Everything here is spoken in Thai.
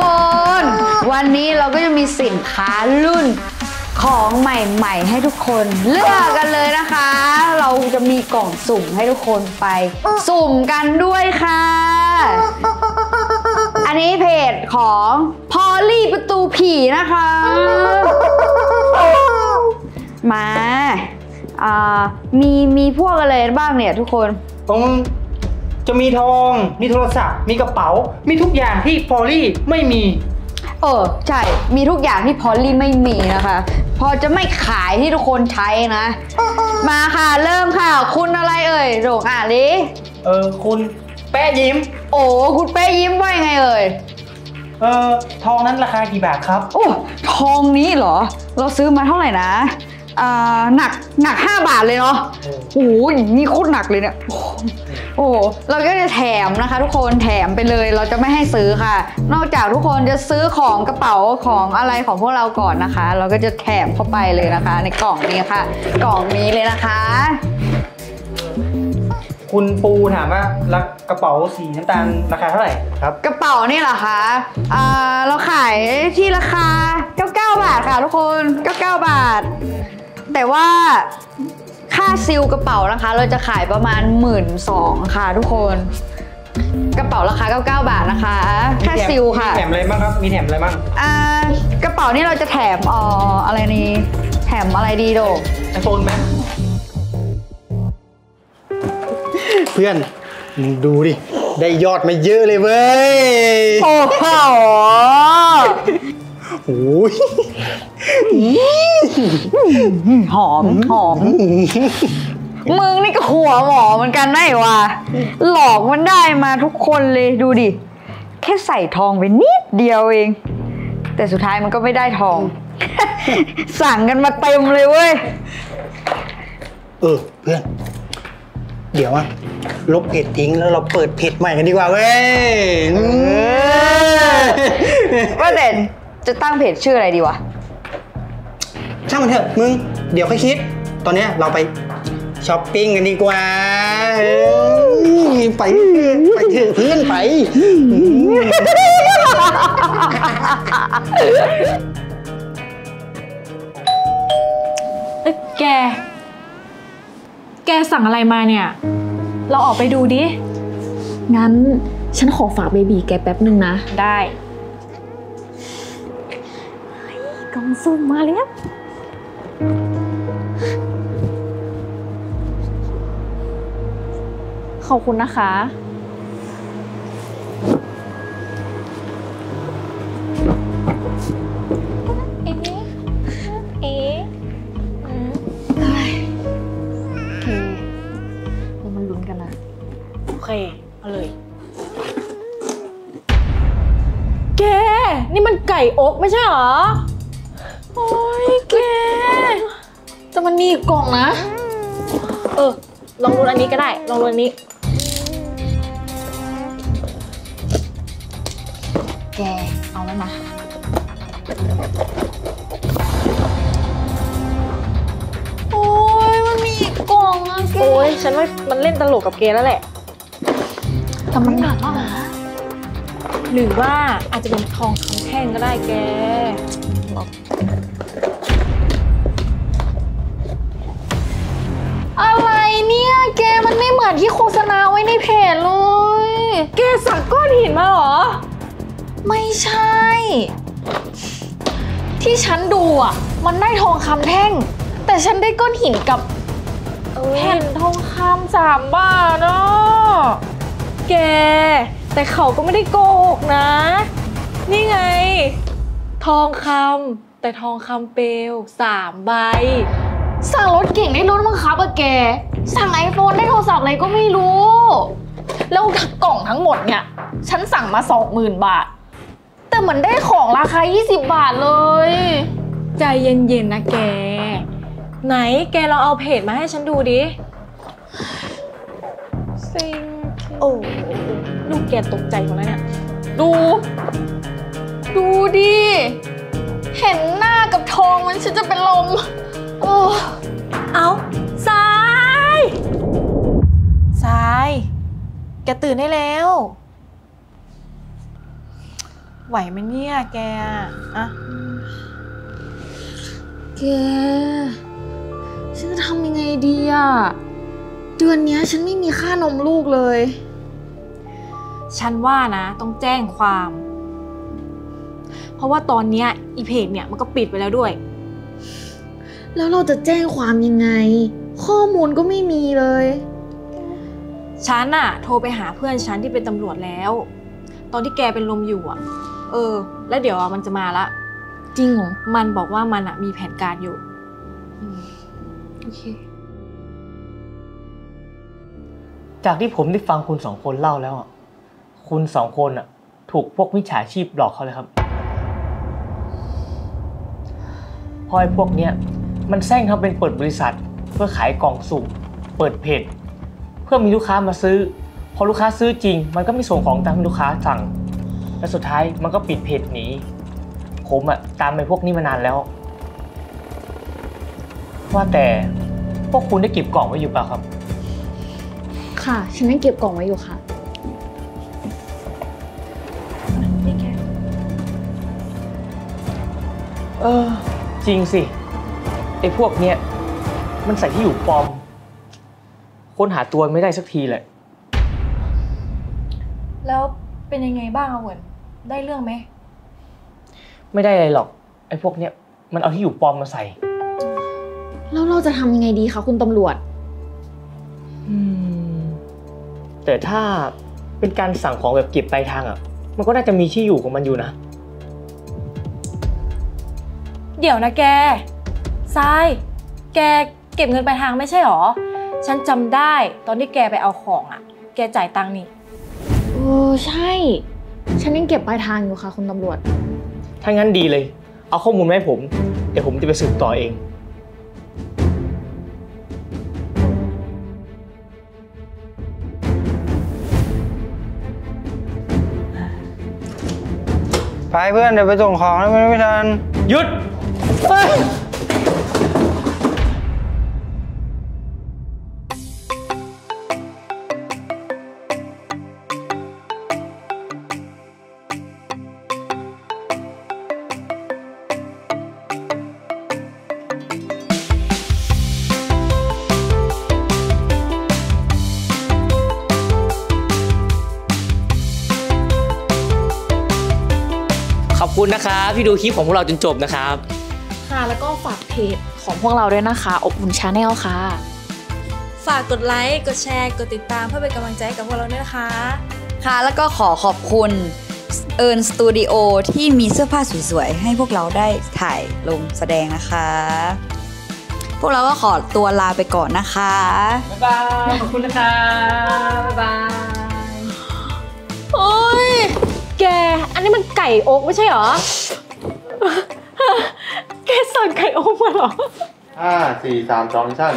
คน วันนี้เราก็จะมีสินค้ารุ่นของใหม่ ๆ ให้ทุกคนเลือกกันเลยนะคะ เราจะมีกล่องสุ่มให้ทุกคนไป สุ่มกันด้วยค่ะ อันนี้เพจของพอลลี่ประตูผีนะคะ มา อ่า มีมีพวกอะไรบ้างเนี่ยทุกคน ผม จะมีทอง มีโทรศัพท์ มีกระเป๋า มีทุกอย่างที่พอลลี่ไม่มี เออใช่ มีทุกอย่างที่พอลลี่ไม่มีนะคะ พอจะไม่ขายที่ทุกคนใช้นะ มาค่ะเริ่มค่ะ คุณอะไรเอ่ยโด่งอ่านดิเออคุณแป้ยิ้ม โอ้คุณเป้ยิ้มว่ายังไงเอ่ยเออทองนั้นราคากี่บาทครับ โอ้ทองนี้เหรอ เราซื้อมาเท่าไหร่นะอ่าหนักหนัก 5 บาทเลยเนาะโอ้โหนี่โคตรหนักเลยเนี่ยโอ้โหโอ้โหเราก็จะแถมนะคะ ทุกคนแถมไปเลยเราจะไม่ให้ซื้อค่ะ นอกจากทุกคนจะซื้อของกระเป๋าของอะไรของพวกเราก่อนนะคะ เราก็จะแถมเข้าไปเลยนะคะ ในกล่องนี้ค่ะ กล่องนี้เลยนะคะ คุณปูถามว่ารักกระเป๋าสีน้ำตาลราคาเท่าไหร่ครับ กระเป๋านี่เหรอคะอ่าเราขายที่ราคา 99 บาทค่ะ ทุกคน 99 บาท แต่ว่า ค่าซิลกระเป๋านะคะ เราจะขายประมาณ 1 2ื่นค่ะทุกคน กระเป๋าราคา99 บาทนะคะ ค่าซิลค่ะ มีแถมอะไรบ้างครับ มีแถมอะไรบ้าง อ่ากระเป๋านี่เราจะแถมเอ่ออะไรนี่แถมอะไรดีโดไอโฟนไหมเพื่อนมึงดูดิ ได้ยอดมาเยอะเลยเว้ย โอ้โหโอ้ย หอมหอม มึงนี่ก็หัวหมอเหมือนกันได้วะหลอกมันได้มาทุกคนเลยดูดิ แค่ใส่ทองไปนิดเดียวเอง แต่สุดท้ายมันก็ไม่ได้ทอง สั่งกันมาเต็มเลยเว้ย เออเพื่อน เดี๋ยวอะลบเพจทิ้งแล้วเราเปิดเพจใหม่กันดีกว่าเว้ยอืมว่าแต่จะตั้งเพจชื่ออะไรดีวะช่างมันเถอะมึงเดี๋ยวค่อยคิด ตอนเนี้ยเราไปช้อปปิ้งกันดีกว่าเอ้ยไปเถอะไปเถอะเพื่อนไป เอ้ยแก แกสั่งอะไรมาเนี่ย เราออกไปดูดิ งั้นฉันขอฝากเบบีแกแป๊บหนึ่งนะ ได้ กล่องสุ่มมาแล้ว ขอบคุณนะคะ เอ๊ะเอ๊ะอืมเฮ้ยโอเคเรามาลุ้นกันนะ โอเค เอาเลย แก นี่มันไก่อกไม่ใช่เหรอ โอ้ยแกแต่มันมีอีกกล่องนะ เออ ลองดูอันนี้ก็ได้ ลองดูอันนี้ แก เอาแล้วนะโอ้ยมันมีอีกกล่องอะแก โอ้ยฉันว่ามันเล่นตลกกับแกแล้วแหละ แต่มันหนักมากนะ หรือว่าอาจจะเป็นทองคำแท่งก็ได้แก อะไรเนี่ย แกมันไม่เหมือนที่โฆษณาไว้ในเพจเลย แกสั่งก้อนหินมาเหรอ ไม่ใช่ ที่ฉันดูอะ มันได้ทองคำแท่ง แต่ฉันได้ก้อนหินกับแผ่นทองคำสามบาทอะแก แต่เขาก็ไม่ได้โกหกนะ นี่ไง ทองคำ แต่ทองคำเปลวสามใบ สั่งรถเก่งได้รถบังคับอะแก สั่งไอโฟนได้โทรศัพท์อะไรก็ไม่รู้ แล้วกล่องทั้งหมดเนี่ย ฉันสั่งมาสองหมื่นบาท แต่เหมือนได้ของราคา 20 บาทเลย ใจเย็นๆนะแก ไหนแกลองเอาเพจมาให้ฉันดูดิซิงโอ้ลูกแกตกใจหมดแล้วเนี่ย ดู ดูดิ เห็นหน้ากับทองมันฉันจะเป็นลม โอ้เอาทรายทรายแกตื่นได้แล้วนไหวไหมเนี่ยแกอะอะแก ฉันจะทำยังไงดีอะเดือนเนี้ยฉันไม่มีค่านมลูกเลย ฉันว่านะ ต้องแจ้งความ เพราะว่าตอนเนี้ยอีเพจเนี่ยมันก็ปิดไปแล้วด้วย แล้วเราจะแจ้งความยังไง ข้อมูลก็ไม่มีเลย ฉันอะโทรไปหาเพื่อนฉันที่เป็นตำรวจแล้ว ตอนที่แกเป็นลมอยู่อะเออ แล้วเดี๋ยวอะมันจะมาละ จริงเหรอ มันบอกว่ามันอะมีแผนการอยู่อืมโอเค จากที่ผมได้ฟังคุณสองคนเล่าแล้วอะคุณสองคนอะถูกพวกมิจฉาชีพหลอกเขาเลยครับ พราะไอ้พวกเนี้ยมันแซงทำเป็นเปิดบริษัท เพื่อขายกล่องสุ่มเปิดเพจเพื่อมีลูกค้ามาซื้อ พอลูกค้าซื้อจริง มันก็ไม่ส่งของตามที่ลูกค้าสั่ง และสุดท้ายมันก็ปิดเพจหนีผมอะตามไปพวกนี้มานานแล้ว ว่าแต่พวกคุณได้เก็บกล่องไว้อยู่เปล่าครับ ค่ะ ฉันยังเก็บกล่องไว้อยู่ค่ะนี่แกเออ จริงสิ ไอ้พวกเนี้ย มันใส่ที่อยู่ปลอม ค้นหาตัวไม่ได้สักทีแหละแล้วเป็นยังไงบ้างอะเหวินได้เรื่องไหม ไม่ได้อะไรหรอก ไอ้พวกเนี้ย มันเอาที่อยู่ปลอมมาใส่ แล้วเราจะทำยังไงดีคะคุณตำรวจ อืม แต่ถ้าเป็นการสั่งของแบบเก็บปลายทางอะ มันก็น่าจะมีที่อยู่ของมันอยู่นะ เดี๋ยวนะแกทราย แกเก็บเงินปลายทางไม่ใช่หรอ ฉันจำได้ตอนที่แกไปเอาของอะแกจ่ายตังค์นี่เออใช่ ฉันยังเก็บปลายทางอยู่ค่ะคุณตำรวจ ถ้างั้นดีเลย เอาข้อมูลมาให้ผม เดี๋ยวผมจะไปสืบต่อเอง ไปเพื่อนเดี๋ยวไปส่งของแล้วมันไม่ทัน หยุด ขอบคุณนะครับที่ดูคลิปของพวกเราจนจบนะครับ ค่ะ แล้วก็ฝากเพจของพวกเราด้วยนะคะ อบอุ่น Channel ค่ะ ฝากกดไลค์ กดแชร์ กดติดตามเพื่อเป็นกำลังใจให้กับพวกเราด้วยนะคะ ค่ะ แล้วก็ขอขอบคุณเอิร์นสตูดิโอที่มีเสื้อผ้าสวยๆ ให้พวกเราได้ถ่ายลงแสดงนะคะ พวกเราก็ขอตัวลาไปก่อนนะคะ บ๊ายบาย ขอบคุณนะครับบ๊ายบาย โอ้ย แก อันนี้มันไก่โอ๊กไม่ใช่เหรอแกสั่งไก่โอ๊กมาเหรอห้าสี่สามสองชั่น